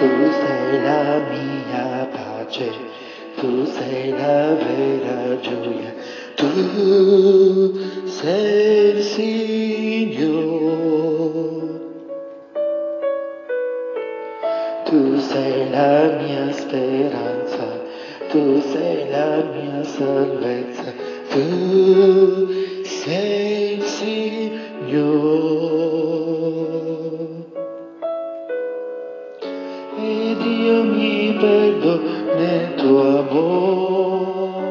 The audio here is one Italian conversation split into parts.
tu sei la mia pace, tu sei la vera gioia, tu sei il Signore. Tu sei la mia speranza, tu sei la mia salvezza, tu sei il Signore. Io mi perdo nel tuo amore,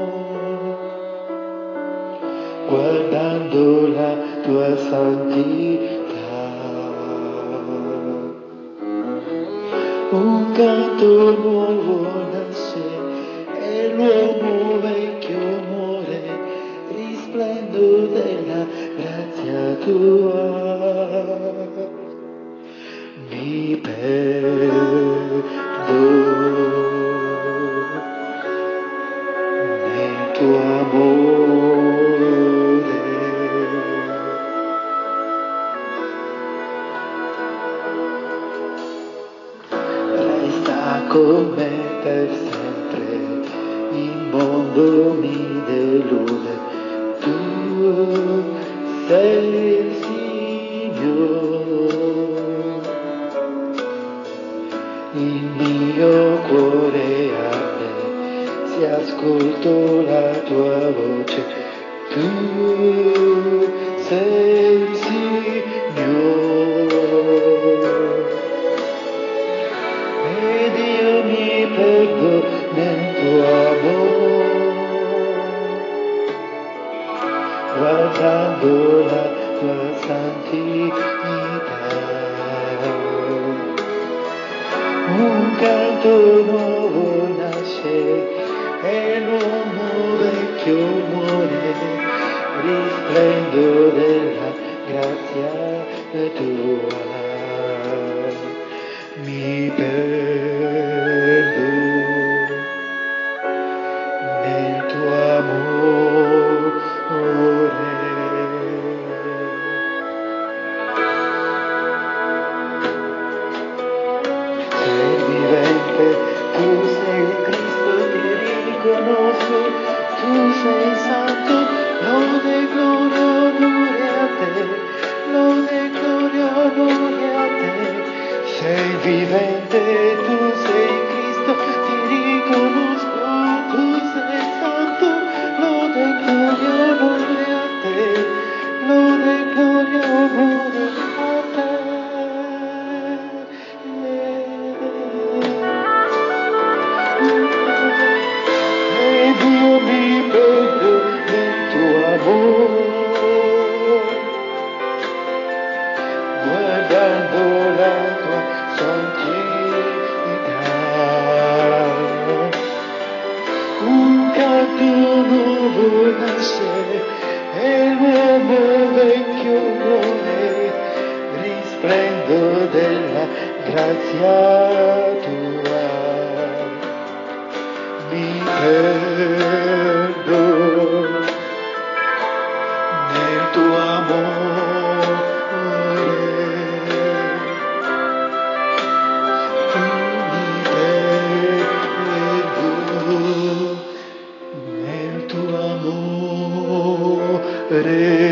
guardando la tua santità. Un canto nuovo nasce e l'uomo vecchio muore, risplendo della grazia tua. Mi perdo nel. Resta con per sempre, il mondo mi delude, tu sei il Signore. Cuore arde, se ascolto la tua voce, tu sei il Signore. Ed io mi perdo nel tuo amore, guardando la tua santità. Un canto nuovo nasce e l'uomo vecchio muore, risplendo della grazia tua. Mi perdo tu sei santo, lode, gloria, onore a te, lode, gloria, onore a te. Sei vivente, tu sei la tua santità. Un canto nuovo nasce e l'uomo vecchio muore, risplendo della grazia tua. Mi perdo nel tuo amore. Nel tuo amore.